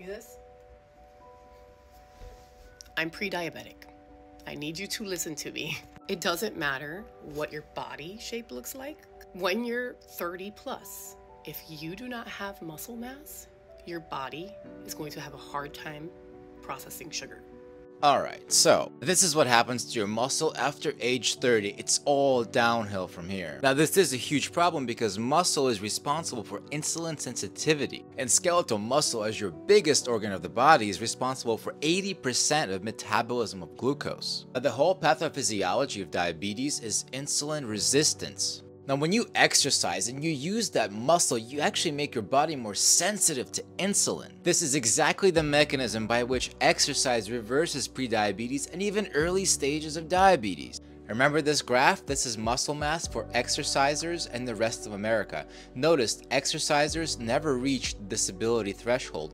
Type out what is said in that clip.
See this? I'm pre diabetic. I need you to listen to me. It doesn't matter what your body shape looks like. When you're 30 plus, if you do not have muscle mass, your body is going to have a hard time processing sugar. Alright, so this is what happens to your muscle after age 30. It's all downhill from here. Now this is a huge problem because muscle is responsible for insulin sensitivity and skeletal muscle as your biggest organ of the body is responsible for 80% of metabolism of glucose. The whole pathophysiology of diabetes is insulin resistance. Now, when you exercise and you use that muscle, you actually make your body more sensitive to insulin. This is exactly the mechanism by which exercise reverses prediabetes and even early stages of diabetes. Remember this graph? This is muscle mass for exercisers and the rest of America. Notice exercisers never reached the disability threshold,